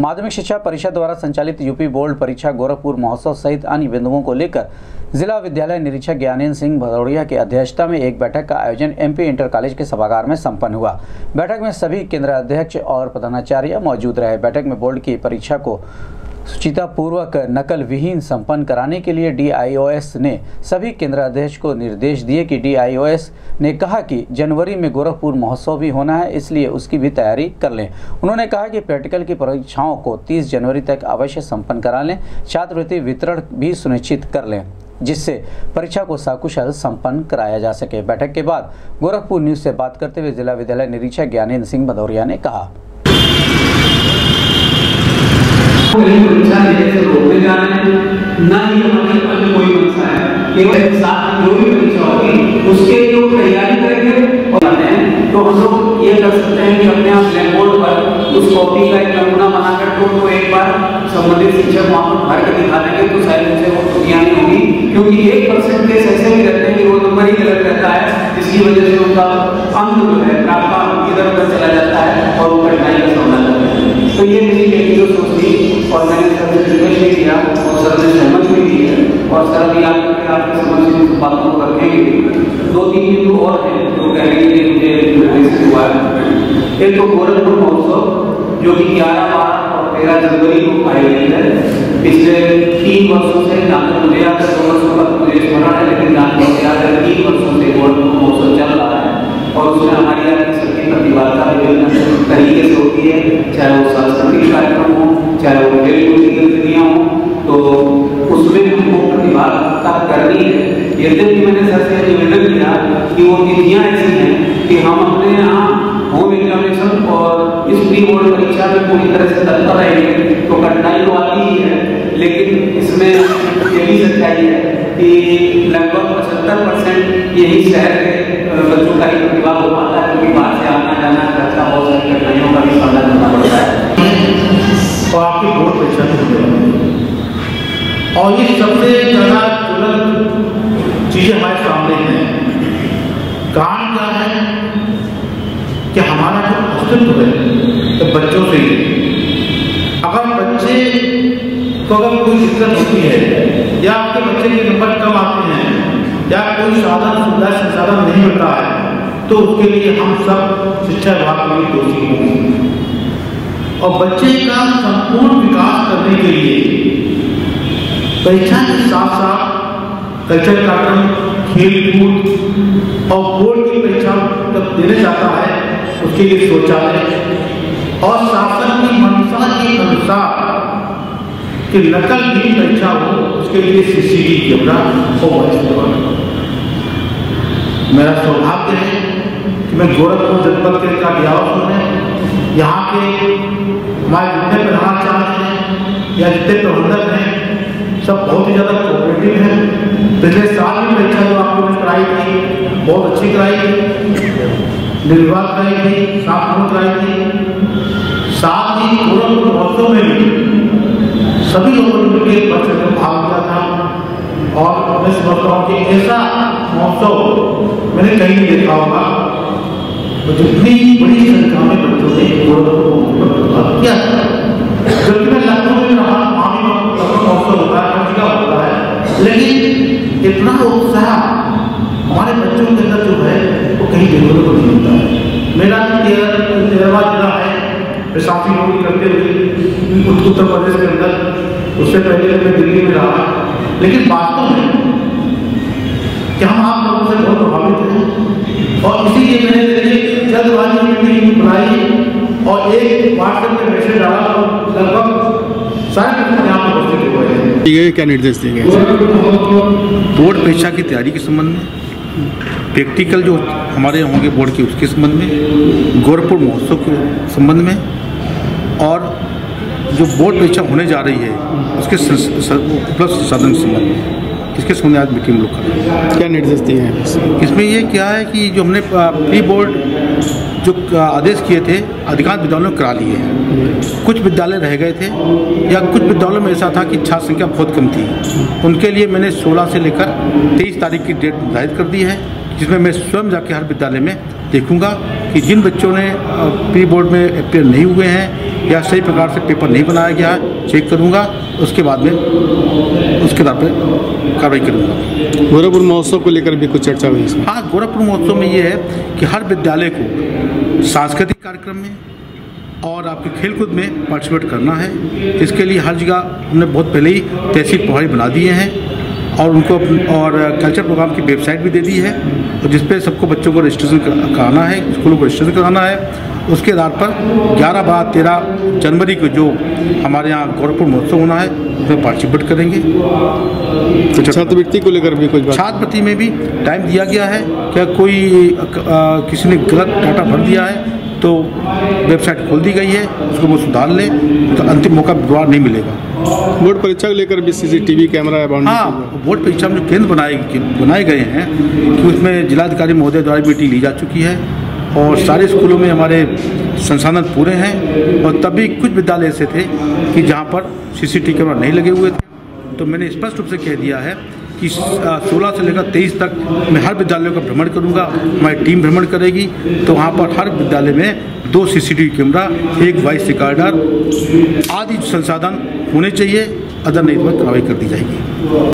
माध्यमिक शिक्षा परिषद द्वारा संचालित यूपी बोर्ड परीक्षा गोरखपुर महोत्सव सहित अन्य बिंदुओं को लेकर जिला विद्यालय निरीक्षक ज्ञानेन्द्र सिंह भदौड़िया की अध्यक्षता में एक बैठक का आयोजन एमपी इंटर कॉलेज के सभागार में संपन्न हुआ। बैठक में सभी केंद्र अध्यक्ष और प्रधानाचार्य मौजूद रहे। बैठक में बोर्ड की परीक्षा को सुचितापूर्वक नकल विहीन संपन्न कराने के लिए डीआईओएस ने सभी केंद्र अध्यक्ष को निर्देश दिए कि डीआईओएस ने कहा कि जनवरी में गोरखपुर महोत्सव भी होना है, इसलिए उसकी भी तैयारी कर लें। उन्होंने कहा कि प्रैक्टिकल की परीक्षाओं को 30 जनवरी तक अवश्य संपन्न करा लें, छात्रवृत्ति वितरण भी सुनिश्चित कर लें, जिससे परीक्षा को सकुशल संपन्न कराया जा सके। बैठक के बाद गोरखपुर न्यूज़ से बात करते हुए जिला विद्यालय निरीक्षक ज्ञानेन्द्र सिंह भदौरिया ने कहा। कहीं परीक्षा देने से रोकने जा न ही हमारे मन कोई मंशा है केवल साथ जो भी परीक्षा होगी उसके जो तैयारी करेंगे और तो हम लोग ये कर सकते हैं कि अपने आप ब्लैक बोर्ड पर उस कॉपी का एक नमूना बनाकर तो, तो एक बार संबंधित शिक्षक वहाँ पर भर के दिखा देंगे तो शायद उनसे वो त्रुटियाँ नहीं होगी क्योंकि एक परसेंट केस ऐसे भी रहते हैं कि वो नंबर ही गलत रहता है जिसकी वजह से उनका अंक जो है प्राप्त सर अभी आप आपके समझ से इस बातों को रखेंगे दो तीन बिंदु और हैं जो कहने के मुझे हुआ है। एक तो गोरखपुर महोत्सव, जो कि ग्यारह बारह और तेरह जनवरी को आयोजित है। पिछले तीन वर्षों से जहाँ तक मुझे याद दो वर्षों का मुझे स्मरण है, लेकिन जहाँ तक मुझे याद तीन वर्षों से गोरखपुर महोत्सव चल रहा है। और उसमें हमारी आपकी सबकी प्रतिभाता तरीके से होती है, चाहे वो सांस्कृतिक कार्यक्रम हो, चाहे वो खेल कूद की गतिविधियाँ हों तो उसमें हमको प्रतिभागिता करनी है। यद्यपि मैंने सर से निवेदन किया कि वो तिथियाँ ऐसी हैं कि हम अपने यहाँ होम एग्जामिनेशन और इस प्री बोर्ड परीक्षा में पूरी तरह से तत्पर रहेंगे। तो कठिनाई तो आती ही है, लेकिन इसमें ये भी सच्चाई है कि लगभग पचहत्तर परसेंट यही शहर के बच्चों का ही प्रतिभा हो पाता सामने हैं। कारण क्या है कि हमारा जो अस्तित्व है तो बच्चों से अगर बच्चे को अगर कोई दिक्कत होती है, या आपके बच्चे के नंबर कम आते हैं, या कोई साधन, सुविधा, संसाधन नहीं मिलता है तो उसके लिए हम सब शिक्षा विभाग के लिए दोषी होंगे और बच्चे का संपूर्ण विकास करने के लिए, परीक्षा के साथ साथ कल्चर कार्यक्रम खेल कूद और बोर्ड की परीक्षा जब देने जाता है, उसके लिए शौचालय और शासन की मंशा के अनुसार कि नकल भी परीक्षा हो, उसके लिए सीसीटीवी कैमरा हो मेरा सौभाग्य है कि मैं गोरखपुर जनपद के का डियावत में। यहाँ के हमारे जितने प्रधानाचार्य हैं, या जितने प्रबंधक हैं, सब बहुत ही ज़्यादा कोऑपरेटिव हैं। पिछले साल अच्छी कराई थी निर्वाध कराई थी साफ़ नंबर कराई थी। साथ ही गोरखपुर महोत्सव में भी सभी लोगों ने मिलकर बच्चे में भाग लिया था। और मैं समझता कि ऐसा महोत्सव मैंने कहीं नहीं देखा होगा। तो जितनी बड़ी संख्या में बच्चों ने गोरखपुर महोत्सव किया। जबकि मैं लखनऊ में रहा महोत्सव होता है होता है। लेकिन इतना उत्साह हमारे बच्चों के अंदर जो है वो कहीं देखने को नहीं मिलता है। मेरा तेरहवा जिला है मैं नौकरी करते हुए उत्तर प्रदेश के अंदर उससे पहले मैं दिल्ली में रहा। लेकिन वास्तव में कि हम आप लोगों से बहुत प्रभावित हैं? और इसीलिए मैंने देखिए जल्दबाजी में मीटिंग बुलाई। और एक व्हाट्सएप में मैसेज डाला और लगभग सारे यहाँ पर उपस्थित हुए हैं। क्या निर्देश दिए गए बोर्ड परीक्षा की तैयारी के संबंध में? प्रैक्टिकल जो हमारे होंगे बोर्ड के उसके संबंध में गोरखपुर महोत्सव के संबंध में और जो बोर्ड परीक्षा होने जा रही है उसके उपलब्ध संसाधन के संबंध में इसके संबंध में आज मीटिंग लोग कर रहे हैं? क्या निर्देश दिए हैं? इसमें ये क्या है कि जो हमने प्री बोर्ड जो आदेश किए थे अधिकांश विद्यालयों करा लिए हैं। कुछ विद्यालय रह गए थे या कुछ विद्यालयों में ऐसा था कि छात्र संख्या बहुत कम थी। उनके लिए मैंने 16 से लेकर 23 तारीख की डेट निर्धारित कर दी है जिसमें मैं स्वयं जाके हर विद्यालय में देखूँगा कि जिन बच्चों ने प्री बोर्ड में अपेयर नहीं हुए हैं या सही प्रकार से पेपर नहीं बनाया गया है चेक करूँगा उसके बाद में उसके आधार पर कार्रवाई करूँगा। गोरखपुर महोत्सव को लेकर भी कुछ चर्चा हुई हाँ गोरखपुर महोत्सव में ये है कि हर विद्यालय को सांस्कृतिक कार्यक्रम में और आपके खेलकूद में पार्टिसिपेट करना है। इसके लिए हर जगह हमने बहुत पहले ही तहसील प्रभारी बना दिए हैं और उनको और कल्चर प्रोग्राम की वेबसाइट भी दे दी है और जिस पे सबको बच्चों को रजिस्ट्रेशन कराना है स्कूलों को रजिस्ट्रेशन कराना है। उसके आधार पर 11 बारह तेरह जनवरी को जो हमारे यहाँ गोरखपुर महोत्सव होना है उसमें पार्टिसिपेट करेंगे। तो छात्रवृत्ति को लेकर भी कुछ छात्रवृत्ति में भी टाइम दिया गया है। क्या कोई किसी ने गलत डाटा भर दिया है? तो वेबसाइट खोल दी गई है उसको वो सुधार लें तो अंतिम मौका दोबारा नहीं मिलेगा। बोर्ड परीक्षा को लेकर भी सी सीसीटीवी कैमरा या बाउंड्री हाँ बोर्ड परीक्षा में जो केंद्र बनाए बनाए गए हैं कि उसमें जिलाधिकारी महोदय द्वारा मीटिंग ली जा चुकी है और सारे स्कूलों में हमारे संसाधन पूरे हैं और तभी कुछ विद्यालय ऐसे थे कि जहाँ पर सीसीटीवी कैमरा नहीं लगे हुए थे। तो मैंने स्पष्ट रूप से कह दिया है कि सोलह से लेकर तेईस तक मैं हर विद्यालयों का भ्रमण करूँगा, हमारी टीम भ्रमण करेगी। तो वहाँ पर हर विद्यालय में दो सीसीटीवी कैमरा, एक वॉइस रिकॉर्डर आदि संसाधन होने चाहिए, अदर नहीं तो कार्रवाई कर दी जाएगी।